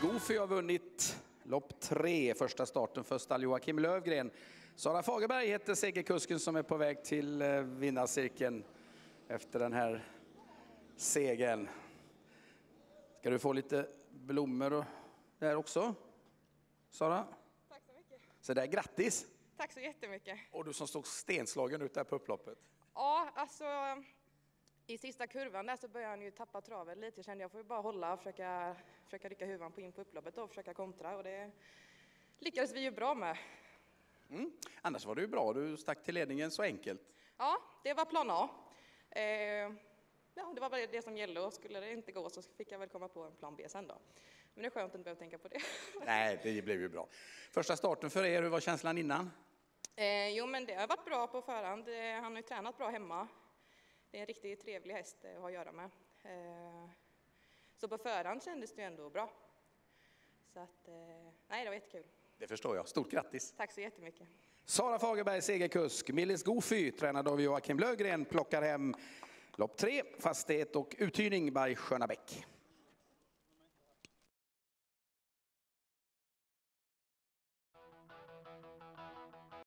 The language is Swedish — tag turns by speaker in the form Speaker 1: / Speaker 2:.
Speaker 1: Goofy har vunnit lopp tre, första starten för stall Joakim Lövgren. Sara Fagerberg heter segerkusken som är på väg till eh, vinnarcirkeln efter den här segern. Ska du få lite blommor och där också? Sara?
Speaker 2: Tack så mycket.
Speaker 1: Så där, grattis!
Speaker 2: Tack så jättemycket.
Speaker 1: Och du som stod stenslagen ut där på upploppet.
Speaker 2: Ja, alltså i sista kurvan där så började han ju tappa traven lite. Jag kände jag får ju bara hålla och försöka, försöka rycka huvan på in på upploppet och försöka kontra och det lyckades vi ju bra med.
Speaker 1: Mm. Annars var det ju bra, du stack till ledningen så enkelt.
Speaker 2: Ja, det var plan A. Eh, ja, det var bara det som gällde och skulle det inte gå så fick jag väl komma på en plan B sen då. Men det är skönt att inte behöva tänka på det.
Speaker 1: Nej, det blev ju bra. Första starten för er, hur var känslan innan?
Speaker 2: Eh, jo, men det har varit bra på förhand. Eh, han har ju tränat bra hemma. Det är en riktigt trevlig häst att ha att göra med. Eh, så på förhand kändes det ju ändå bra. Så att, eh, nej, det var jättekul.
Speaker 1: Det förstår jag. Stort grattis!
Speaker 2: Tack så jättemycket.
Speaker 1: Sara Fagerberg, segerkusk. Millis Goofy, tränad av Joakim Lögren, plockar hem lopp tre, fastighet och uthyrning by Sköna Bäck.